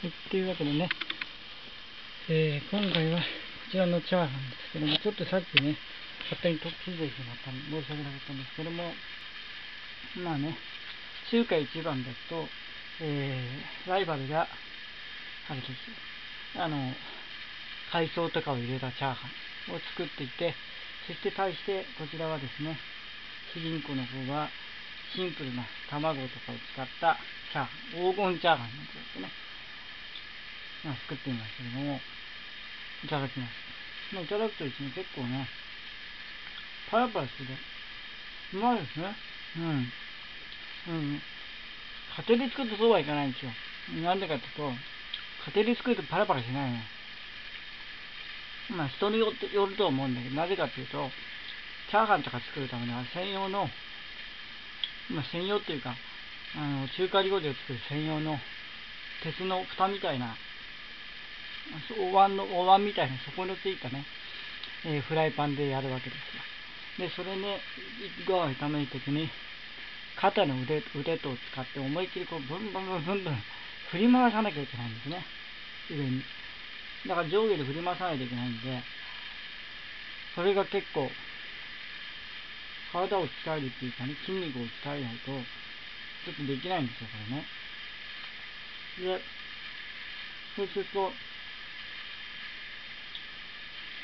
というわけでね、えー、今回はこちらのチャーハンですけども、ちょっとさっきね、勝手に特注でしまった申し訳なかったんですけども、まあね、中華一番ですと、えー、ライバルが、あれです、あの、海藻とかを入れたチャーハンを作っていて、そして対してこちらはですね、主人公の方はシンプルな卵とかを使ったチャーハン、黄金チャーハンなんですね。まあ、作ってみましたけども、いただきます。まあ、いただくとですね、結構ね、パラパラしてて、うまいですね。うん。うん。家庭で作るとそうはいかないんですよ。なんでかっていうと、家庭で作るとパラパラしないね。まあ人によってよると思うんだけど、なぜかっていうと、チャーハンとか作るためには専用の、まあ専用っていうか、あの、中華料理を作る専用の鉄の蓋みたいなお椀の、お椀みたいな底のついたね、えー、フライパンでやるわけですよ。で、それね、ご飯を炒めるときに、肩の腕腕とを使って思いっきりこう、ブンブンブンブンブン振り回さなきゃいけないんですね。上に。だから上下で振り回さないといけないんで、それが結構、体を鍛えるっていうかね、筋肉を鍛えないと、ちょっとできないんですよ、これね。で、そうすると、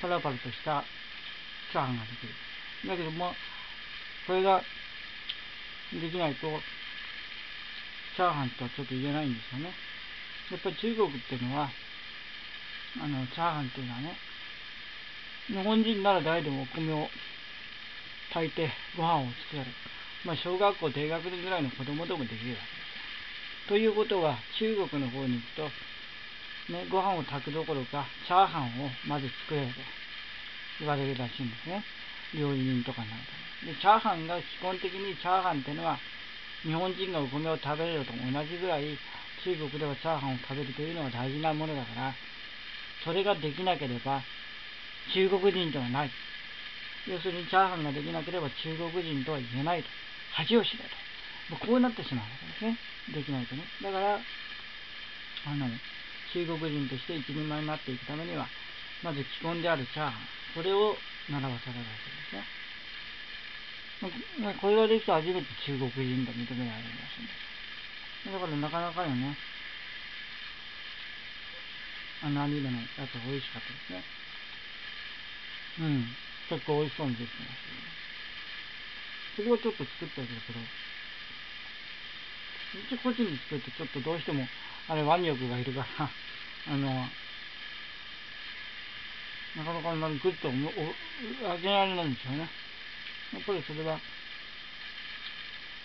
パラパラとしたチャーハンができる。だけども、これができないと、チャーハンとはちょっと言えないんですよね。やっぱり中国っていうのは、あの、チャーハンっていうのはね、日本人なら誰でもお米を炊いてご飯を作る。まあ、小学校低学年ぐらいの子供でもできるわけです。ということは、中国の方に行くと、ね、ご飯を炊くどころか、チャーハンをまず作れと言われるらしいんですね。料理人とかになると。で、チャーハンが基本的にチャーハンっていうのは、日本人がお米を食べるのと同じぐらい、中国ではチャーハンを食べるというのが大事なものだから、それができなければ、中国人ではない。要するに、チャーハンができなければ中国人とは言えないと。恥を知れと。もうこうなってしまうわけですね。できないとね。だから、あの、中国人として一人前になっていくためには、まず既婚であるチャーハン、これを習わされるわけですね。これができて初めて中国人と認められるらしいんです。だからなかなかよね、あのアニメのやつ美味しかったですね。うん。結構美味しそうにできてます、ねそれをちょっと作ったんですけど、うち個人で作るとちょっとどうしてもあれ、腕力がいるから、あの、なかなかあんまりグッと上げられないんですよね。やっぱりそれは、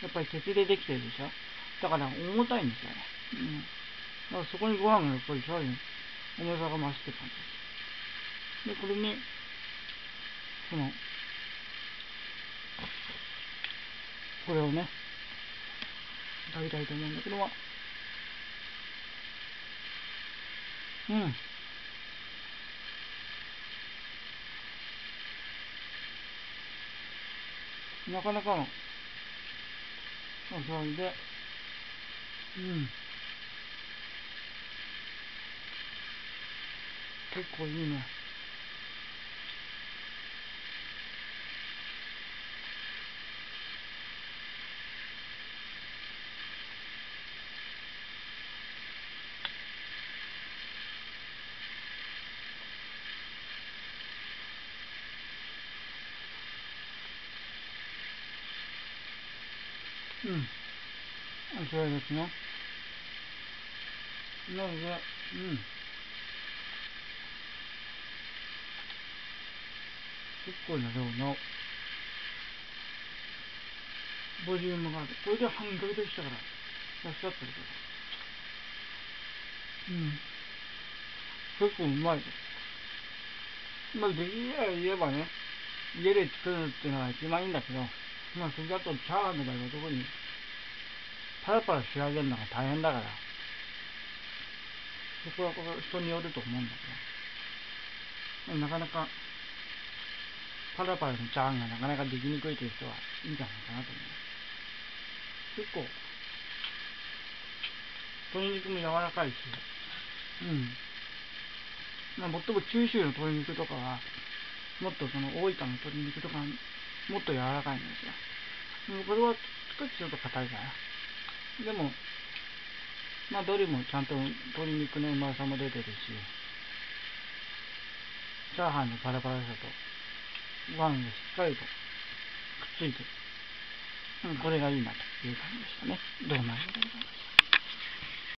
やっぱり鉄でできてるでしょだから重たいんですよね。うん。だからそこにご飯がやっぱりさらに重さが増してたんです。で、これに、その、これをね、食べたいと思うんだけども、うん。なかなかのお座りで、うん。結構いいね。うん。そうですね。なので、うん。結構な量のボリュームがある。これで半額でしたから、安かったりとか。うん。結構うまいです。まあ、できれば言えばね、家で作るっていうのが一番いいんだけど、まあ、それだとチャーハンの場合は特に、パラパラ仕上げるのが大変だから、そこはこ人によると思うんだけど、なかなか、パラパラのチャーハンがなかなかできにくいという人はいいんじゃないかなと思います。結構、鶏肉も柔らかいし、うん。まあ、もっとも九州の鶏肉とかは、もっとその大分の鶏肉とか、もっと柔らかいんですよ。これはちょっと硬いかな。でも、まあ、どれもちゃんと鶏肉のうまさも出てるし、チャーハンのパラパラさと、ご飯がしっかりとくっついて、うん、これがいいなという感じでしたね。どうもありがとうございました。